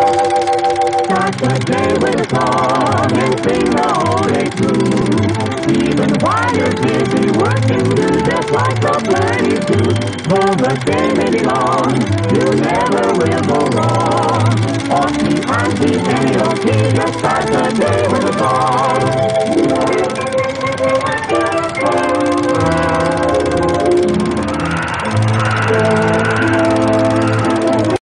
Start the day with a song and sing the whole day through. Even while you're busy working, do just like the birdies do. For the day may be long, you never will go wrong. Off key, just start any old with a